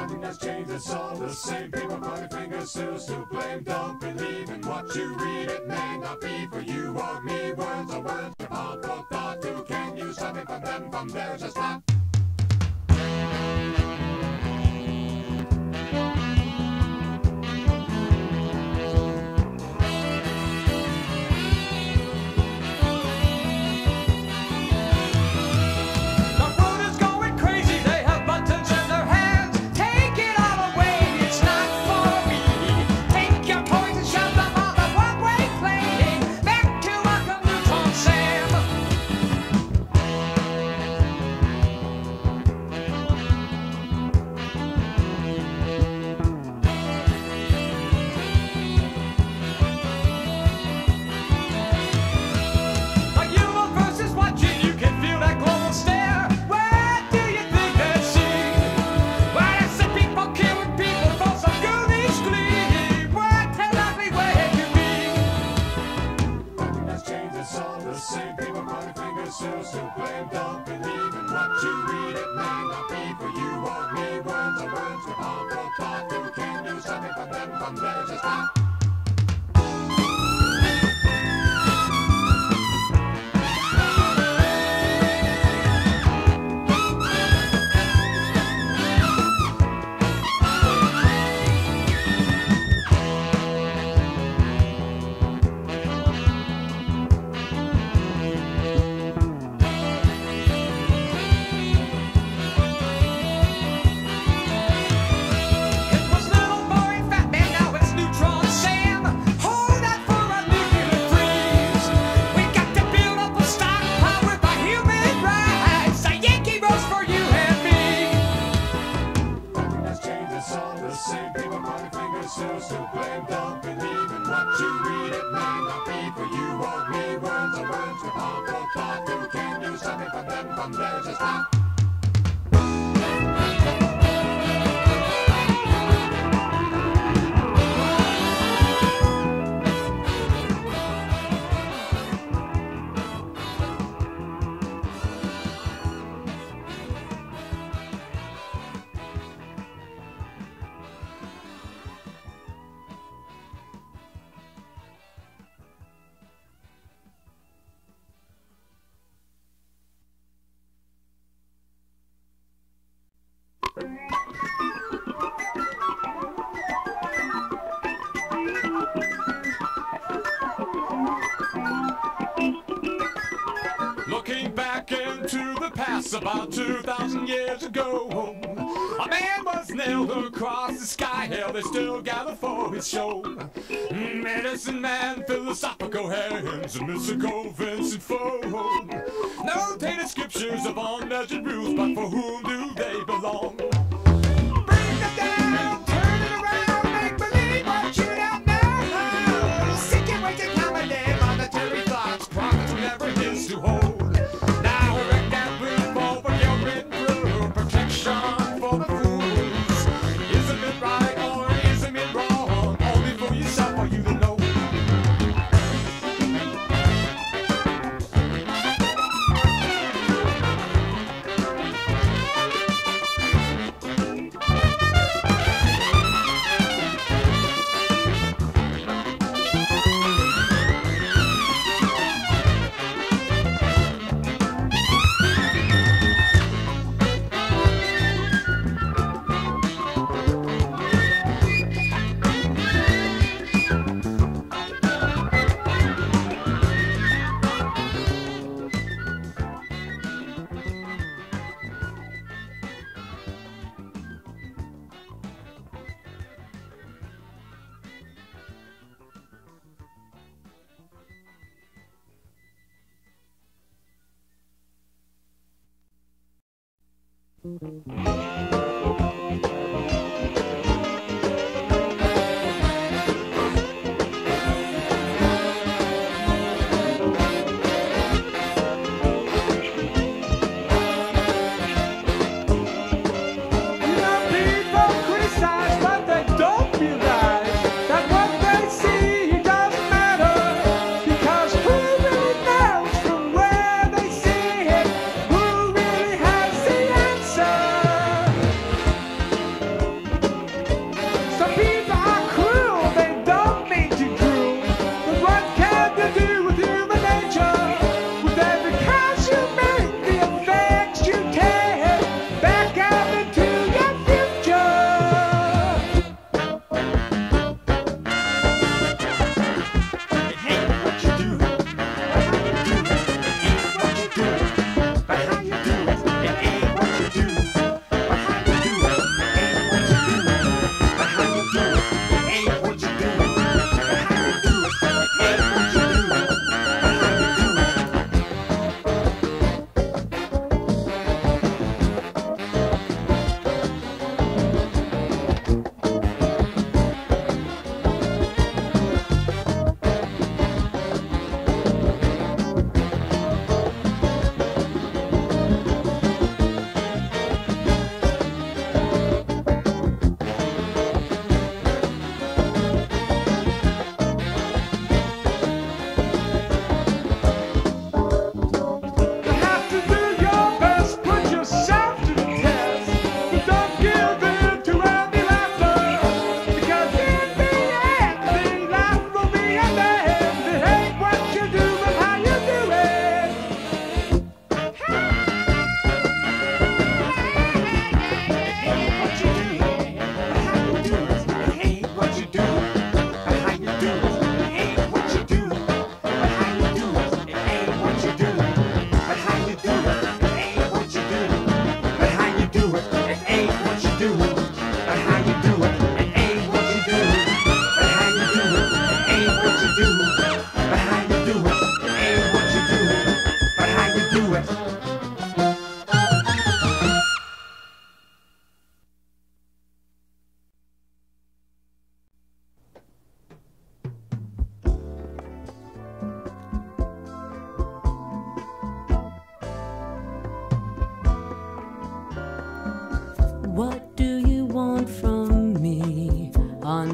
Nothing has changed, it's all the same. People pointing fingers, who's to blame? Don't believe in what you read, it may not be for you or me. Words are words, they're powerful thought. Who can you stop it from them, from there's a stop. Bye. That's about 2,000 years ago. A man was nailed across the sky. Hell, they still gather for his show. Medicine man, philosophical hands, mystical Vincent Foe. Notated scriptures of unmeasured rules, but for whom do they belong?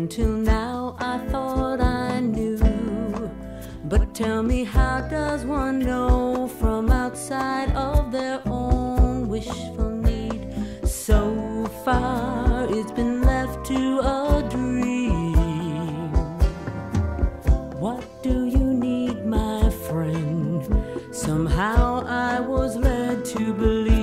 Until now, I thought I knew. But tell me, how does one know from outside of their own wishful need? So far, it's been left to a dream. What do you need, my friend? Somehow I was led to believe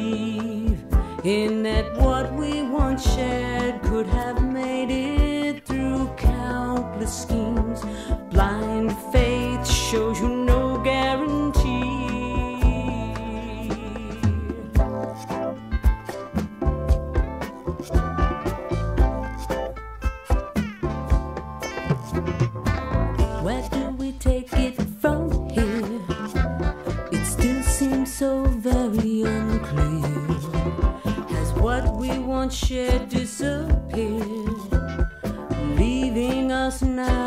once disappeared, leaving us now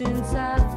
since I